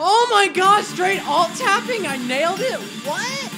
Oh my god, straight alt tapping. I nailed it. What?